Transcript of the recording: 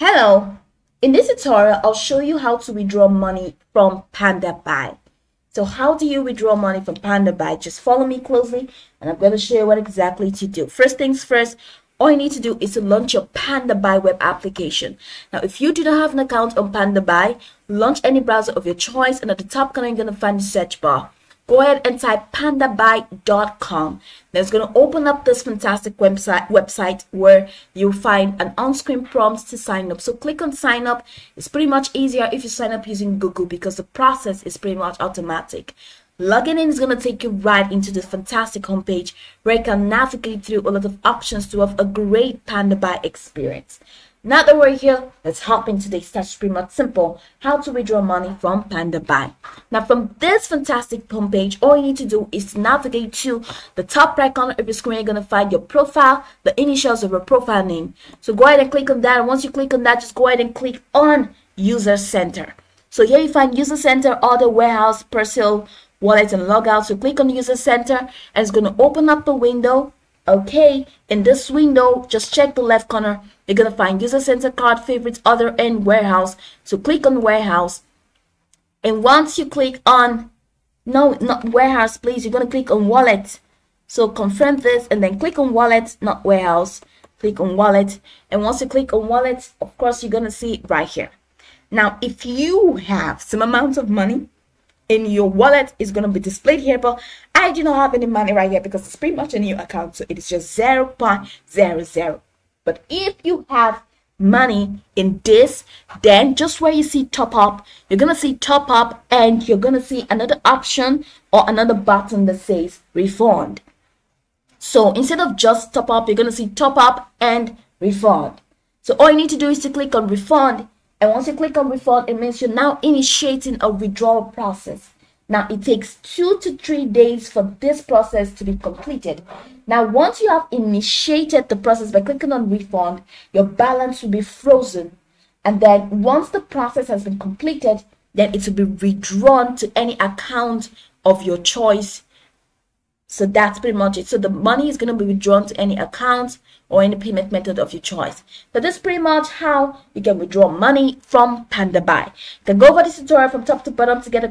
Hello, in this tutorial I'll show you how to withdraw money from PandaBuy. So how do you withdraw money from PandaBuy? Just follow me closely and I'm going to show you what exactly to do. First things first, all you need to do is to launch your PandaBuy web application. Now, if you do not have an account on PandaBuy, launch any browser of your choice and at the top corner you're going to find the search bar go ahead and type pandabuy.com. That's going to open up this fantastic website website where you'll find an on-screen prompt to sign up. So click on sign up. It's pretty much easier if you sign up using Google because the process is pretty much automatic. Logging in is going to take you right into this fantastic homepage where you can navigate through a lot of options to have a great PandaBuy experience. Now that we're here, let's hop into. That's pretty much simple. How to withdraw money from PandaBuy. Now from this fantastic homepage, all you need to do is navigate to the top right corner of your screen. You're going to find your profile, the initials of your profile name. So go ahead and click on that. And once you click on that, just go ahead and click on User Center. So here you find User Center, Other Warehouse, Personal, Wallet, and Logout. So click on User Center and it's going to open up the window Okay, in this window, just check the left corner. You're going to find user center card, favorites, other, and warehouse. So click on warehouse. And once you click on, no, not warehouse, please, you're going to click on wallet. So confirm this and then click on wallet, not warehouse. Click on wallet. And once you click on wallet, of course, you're going to see it right here. Now, if you have some amount of money in your wallet is going to be displayed here but i do not have any money right here because it's pretty much a new account so it is just 0 0.00 but if you have money in this then just where you see top up you're gonna see top up and you're gonna see another option or another button that says refund. So instead of just top up you're gonna see top up and refund. So all you need to do is to click on refund and once you click on refund, it means you're now initiating a withdrawal process. Now, it takes two to three days for this process to be completed. Now, once you have initiated the process by clicking on refund, your balance will be frozen. And then once the process has been completed, then it will be withdrawn to any account of your choice so that's pretty much it. So the money is going to be withdrawn to any account or any payment method of your choice. So that's pretty much how you can withdraw money from PandaBuy. You can go over this tutorial from top to bottom to get a